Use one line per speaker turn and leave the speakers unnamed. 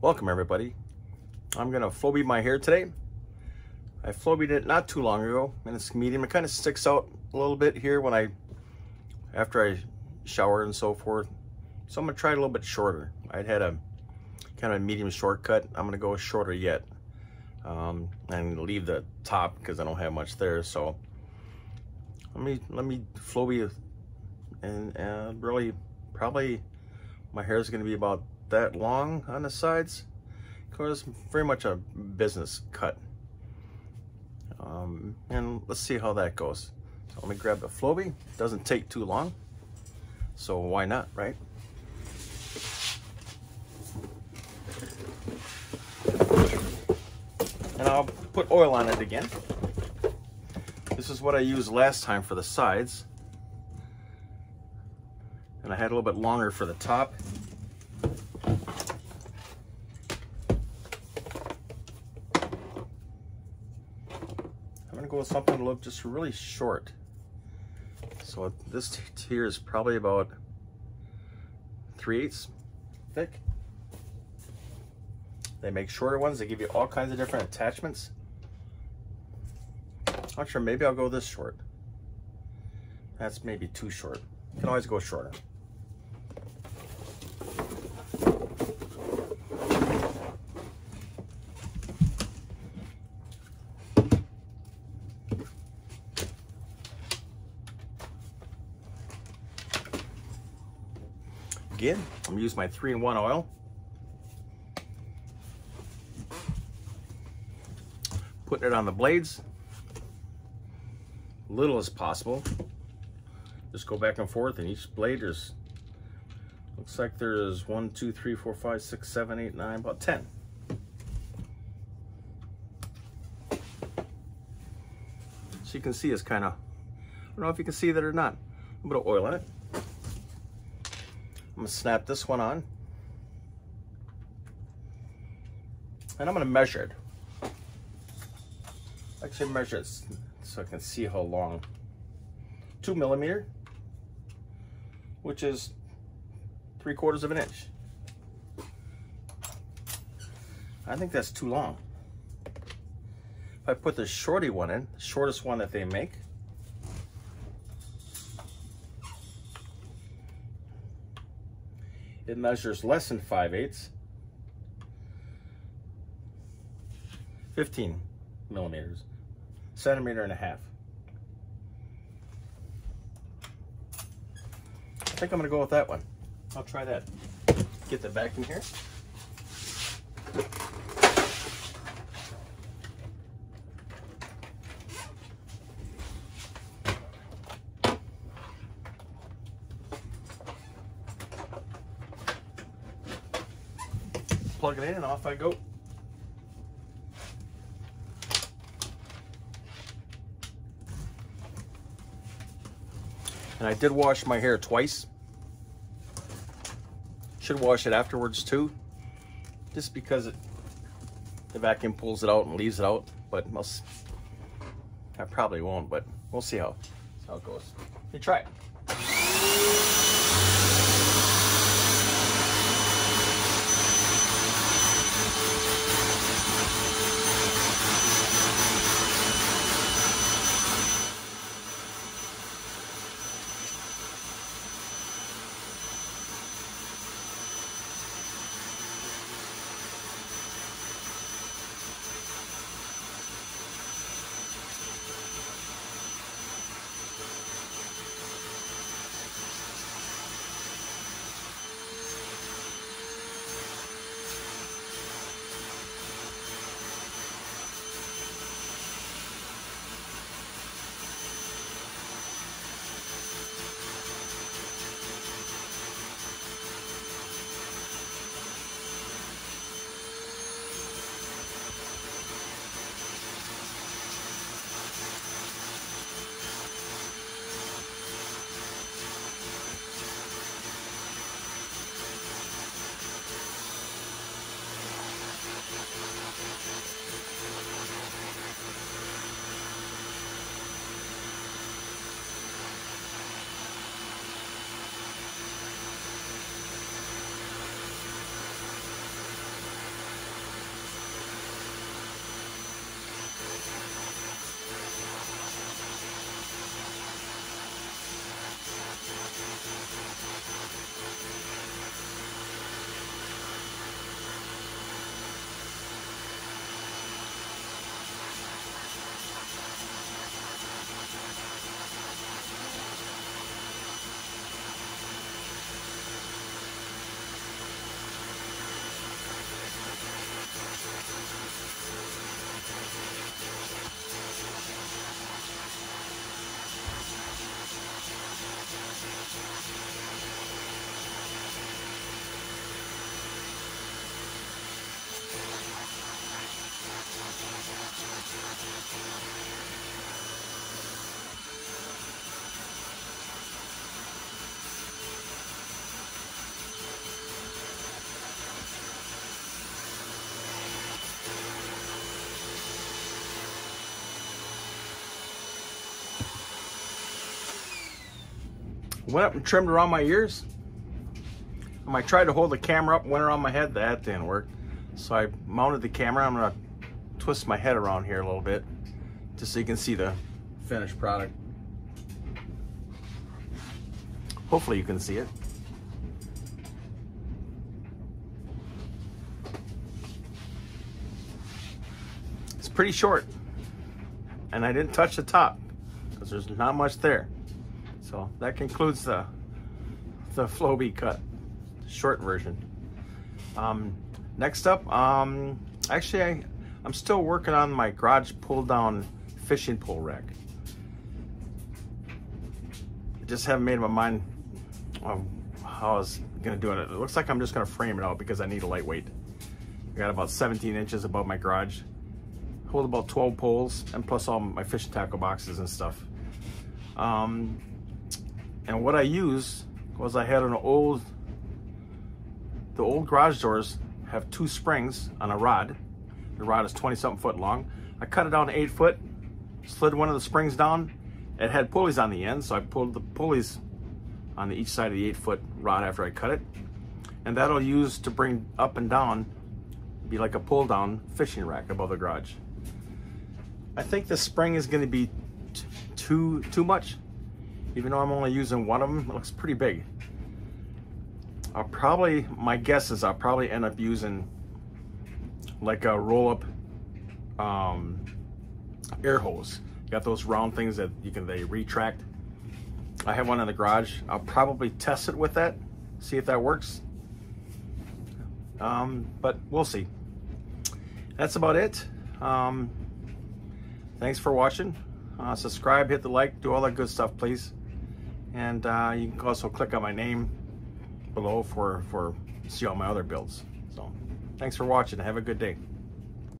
Welcome everybody. I'm gonna Flowbee my hair today. I Flowbeat it not too long ago and it's medium. It kind of sticks out a little bit here when I, after I shower and so forth. So I'm gonna try it a little bit shorter. I'd had a kind of a medium shortcut. I'm gonna go shorter yet. Um, and leave the top because I don't have much there. So let me, let me Flowbee and really probably my hair is gonna be about that long on the sides because very much a business cut. Um, and let's see how that goes. So let me grab the Flowbee. Doesn't take too long, so why not, right? And I'll put oil on it again. This is what I used last time for the sides. And I had a little bit longer for the top. Go with something to look just really short. So this here is probably about 3 eighths thick. They make shorter ones. They give you all kinds of different attachments. Not sure, maybe I'll go this short. That's maybe too short. You can always go shorter. Again, I'm gonna use my three-in-one oil. Putting it on the blades, little as possible. Just go back and forth, and each blade is looks like there's one, two, three, four, five, six, seven, eight, nine, about ten. So you can see it's kind of, I don't know if you can see that or not. A little oil in it. Gonna snap this one on. And I'm gonna measure it. Actually measure it so I can see how long. Two millimeter, which is three quarters of an inch. I think that's too long. If I put the shorty one in, the shortest one that they make, It measures less than 5 eighths, 15 millimeters, centimeter and a half. I think I'm gonna go with that one. I'll try that. Get the vacuum here. Plug it in and off I go. And I did wash my hair twice. Should wash it afterwards too. Just because it, the vacuum pulls it out and leaves it out. But most, I probably won't, but we'll see how, how it goes. You try it. Went up and trimmed around my ears. Um, I tried to hold the camera up, went around my head, that didn't work. So I mounted the camera. I'm gonna twist my head around here a little bit just so you can see the finished product. Hopefully you can see it. It's pretty short and I didn't touch the top because there's not much there. So that concludes the the Flowbee cut, short version. Um, next up, um, actually I, I'm still working on my garage pull down fishing pole rack. I just haven't made my mind on how I was gonna do it. It looks like I'm just gonna frame it out because I need a lightweight. I got about 17 inches above my garage. Hold about 12 poles and plus all my fishing tackle boxes and stuff. Um, and what I used was I had an old, the old garage doors have two springs on a rod. The rod is 20 something foot long. I cut it down to eight foot, slid one of the springs down. It had pulleys on the end, so I pulled the pulleys on the each side of the eight foot rod after I cut it. And that'll use to bring up and down, be like a pull down fishing rack above the garage. I think the spring is gonna be too, too much. Even though I'm only using one of them, it looks pretty big. I'll probably, my guess is I'll probably end up using like a roll up um, air hose. You got those round things that you can, they retract. I have one in the garage. I'll probably test it with that, see if that works. Um, but we'll see. That's about it. Um, thanks for watching. Uh, subscribe, hit the like, do all that good stuff, please. And uh, you can also click on my name below for, for see all my other builds. So thanks for watching. Have a good day.